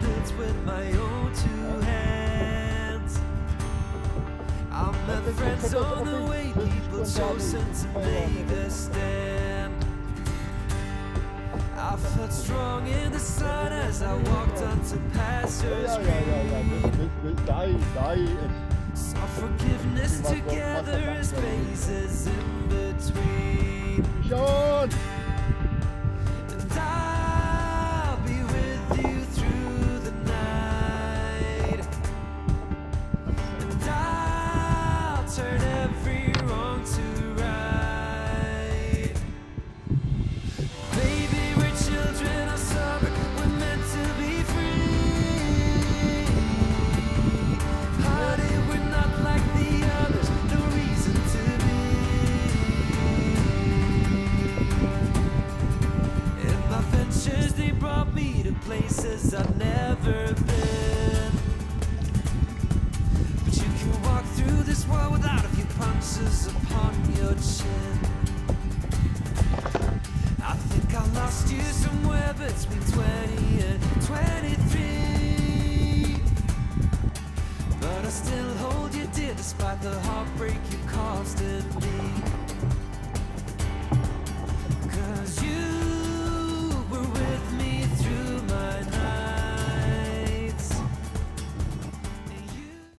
methods with my own two hands. I met friends on the way, people chosen to make a stand. I felt strong in the sun as I walked onto Pastor Street. Saw forgiveness together as spaces in between. Turn every wrong to right. Baby, we're children of summer. We're meant to be free. Honey, we're not like the others. No reason to be. And my ventures, they brought me to places I've never been. This world without a few punches upon your chin. I think I lost you somewhere between 20 and 23. But I still hold you dear despite the heartbreak you caused in me.